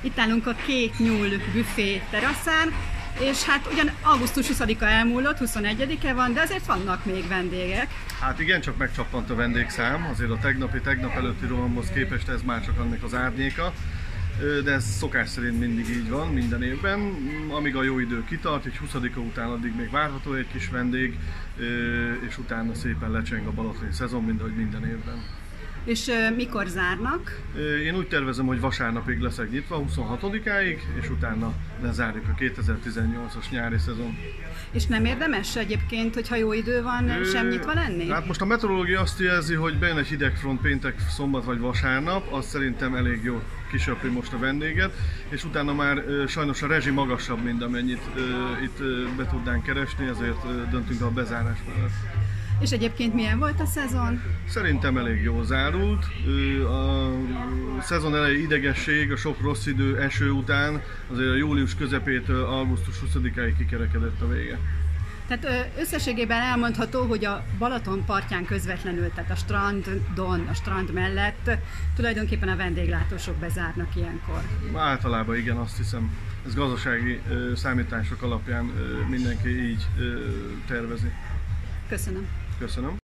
Itt állunk a Két Nyúl büfé teraszán, és hát ugyan augusztus 20-a elmúlott, 21-e van, de azért vannak még vendégek. Hát igen, csak megcsappant a vendégszám, azért a tegnapi, tegnap előtti rohamhoz képest ez már csak annak az árnyéka. De ez szokás szerint mindig így van, minden évben. Amíg a jó idő kitart, egy 20-a után addig még várható egy kis vendég, és utána szépen lecseng a balatoni szezon, mint ahogy minden évben. És uh, mikor zárnak? Én úgy tervezem, hogy vasárnapig leszek nyitva, 26-áig, és utána lezárjuk a 2018-as nyári szezon. És nem érdemes egyébként, hogyha jó idő van, Ö, sem nyitva lenni? Hát most a meteorológia azt jelzi, hogy bejön egy hidegfront péntek, szombat vagy vasárnap, az szerintem elég jó kisöpri most a vendéget, és utána már ö, sajnos a rezsi magasabb, mint amennyit ö, itt ö, be tudnánk keresni, ezért ö, döntünk a bezárás mellett. És egyébként milyen volt a szezon? Szerintem elég jól zárult. A szezon elejé idegesség, a sok rossz idő, eső után azért a július közepétől augusztus 20-áig kikerekedett a vége. Tehát összességében elmondható, hogy a Balaton partján közvetlenül, tehát a strandon, a strand mellett tulajdonképpen a vendéglátósok bezárnak ilyenkor. Általában igen, azt hiszem. Ez gazdasági számítások alapján mindenki így tervezi. Köszönöm. Köszönöm.